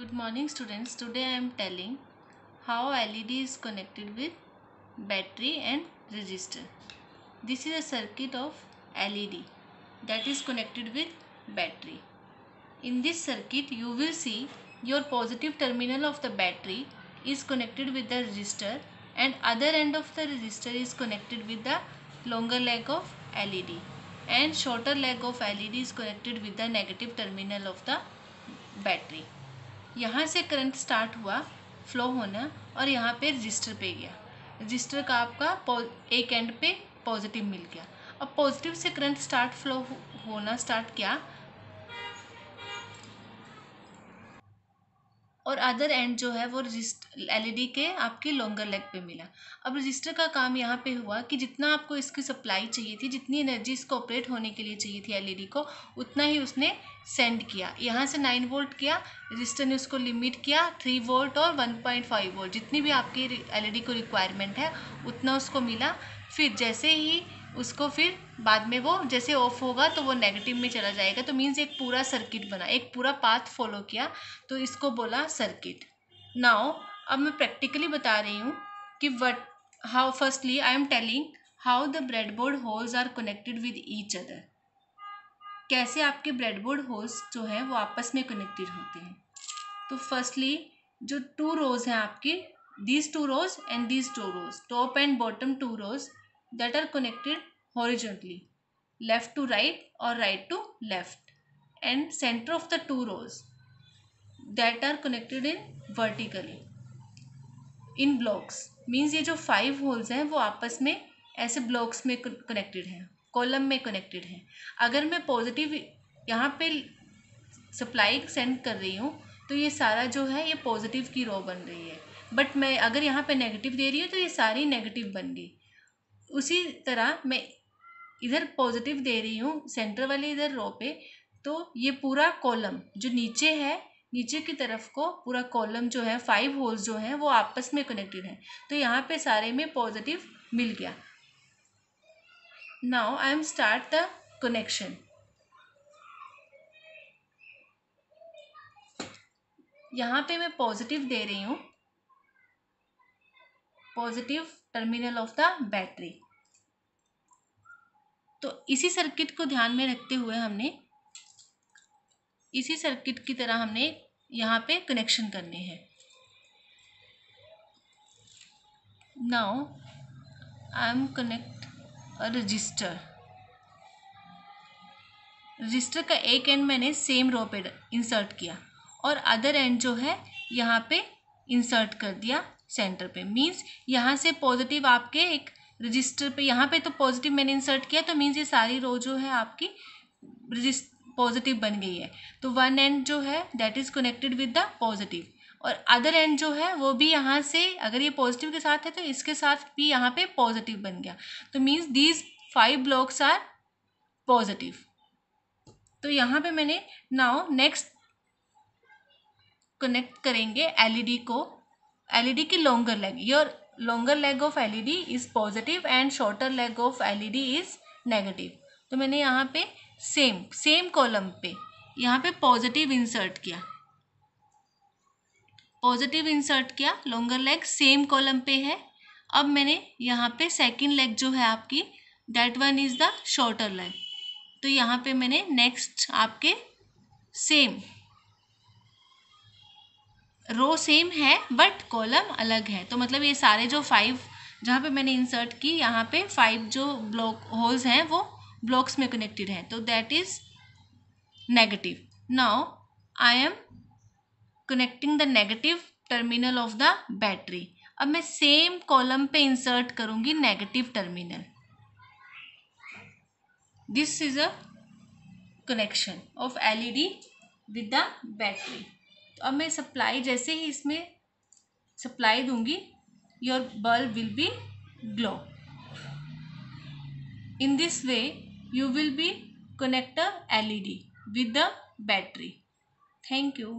Good morning students. Today I am telling how LED is connected with battery and resistor. This is a circuit of LED that is connected with battery. In this circuit you will see your positive terminal of the battery is connected with the resistor and other end of the resistor is connected with the longer leg of LED and shorter leg of LED is connected with the negative terminal of the battery. यहाँ से current start हुआ flow होना, और यहाँ पे register पे गया। Register का आपका एक एंड पे पॉजिटिव मिल गया। अब पॉजिटिव से करंट स्टार्ट फ्लो होना स्टार्ट किया? और अदर एंड जो है, वो रजिस्टर एलईडी के आपके लॉन्गर लेग पे मिला। अब रजिस्टर का काम यहाँ पे हुआ कि जितना आपको इसकी सप्लाई चाहिए थी, जितनी एनर्जी इसको ऑपरेट होने के लिए चाहिए थी एलईडी को, उतना ही उसने सेंड किया। यहाँ से नाइन वोल्ट किया रजिस्टर ने उसको लिमिट किया थ्री वोल्ट और वन पॉइंट फाइव वोल्ट जितनी भी आपकी एलईडी को रिक्वायरमेंट है, उतना उसको मिला। फिर जैसे ही उसको फिर बाद में वो जैसे ऑफ़ होगा तो वो नेगेटिव में चला जाएगा। तो मीन्स एक पूरा सर्किट बना, एक पूरा पाथ फॉलो किया तो इसको बोला सर्किट नाउ अब मैं प्रैक्टिकली बता रही हूँ कि what how firstly I am telling how the breadboard holes are connected with each other कैसे आपके ब्रेडबोर्ड होल्स जो हैं वो आपस में कनेक्टेड होते हैं? तो फर्स्टली जो टू रोज हैं आपकी these two rows and these two rows top and bottom two rows that are connected horizontally, left to right or right to left, and center of the two rows that are connected in vertically. In blocks means ये जो five holes हैं, वो आपस में ऐसे blocks में connected हैं column में कनेक्टेड हैं। अगर मैं पॉजिटिव यहाँ पे सप्लाई सेंड कर रही हूँ तो ये सारा जो है, ये पॉजिटिव की रो बन रही है। बट मैं अगर यहाँ पे नेगेटिव दे रही हूँ तो ये सारी नेगेटिव बन गई। उसी तरह मैं इधर पॉजिटिव दे रही हूँ सेंटर वाले इधर रो पे तो ये पूरा कॉलम जो नीचे है, नीचे की तरफ़ को पूरा कॉलम जो है फाइव होल्स जो हैं, वो आपस में कनेक्टेड हैं। तो यहाँ पे सारे में पॉजिटिव मिल गया। Now I am start the connection यहाँ पे मैं पॉजिटिव दे रही हूँ। Positive terminal of the battery. तो इसी सर्किट को ध्यान में रखते हुए हमने इसी सर्किट की तरह हमने यहाँ पे कनेक्शन करने हैं। Now I am connect a resistor resistor का एक एंड मैंने सेम रो पे इंसर्ट किया और अदर एंड जो है यहाँ पे इंसर्ट कर दिया। सेंटर पे। मींस यहाँ से पॉजिटिव आपके एक रजिस्टर पे, यहाँ पे तो पॉजिटिव मैंने इंसर्ट किया तो मीन्स ये सारी रो जो है आपकी पॉजिटिव बन गई है। तो वन एंड जो है that is connected with the positive और अदर एंड जो है, वो भी यहाँ से, अगर ये पॉजिटिव के साथ है तो इसके साथ भी यहाँ पे पॉजिटिव बन गया। तो means these five blocks are positive तो यहाँ पे मैंने नाउ नेक्स्ट कनेक्ट करेंगे एलईडी को। एलईडी की longer leg your longer leg of LED is positive and shorter leg of LED is negative तो मैंने यहाँ पे सेम सेम कॉलम पे यहाँ पे पॉजिटिव इंसर्ट किया। पॉजिटिव इंसर्ट किया लॉन्गर लेग सेम कॉलम पे है। अब मैंने यहाँ पे सेकंड लेग जो है आपकी that one is the shorter leg तो यहाँ पे मैंने नेक्स्ट आपके सेम रो सेम है बट कॉलम अलग है। तो मतलब ये सारे जो फाइव जहाँ पे मैंने इंसर्ट की, यहाँ पे फाइव जो ब्लॉक होल्स हैं, वो ब्लॉक्स में कनेक्टेड हैं। तो that is negative now I am connecting the negative terminal of the battery अब मैं सेम कॉलम पे इंसर्ट करूँगी negative terminal this is a connection of LED with the battery तो अब मैं सप्लाई जैसे ही इसमें सप्लाई दूँगी your bulb will be glow in this way you will be connect L E D with the battery thank you.